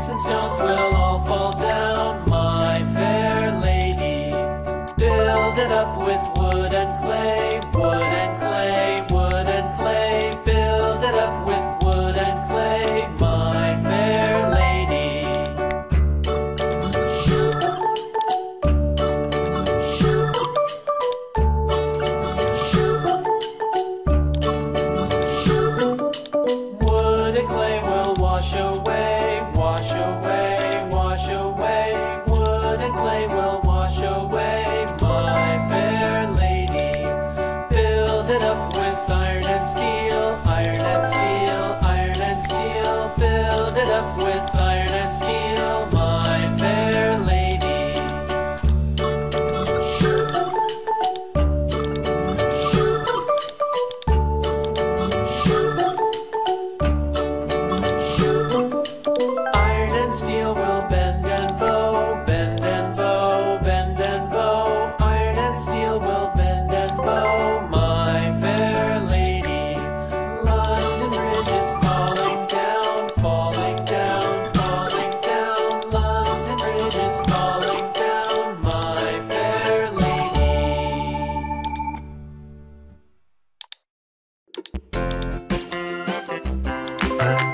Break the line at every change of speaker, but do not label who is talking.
sticks and stones will all fall down. love.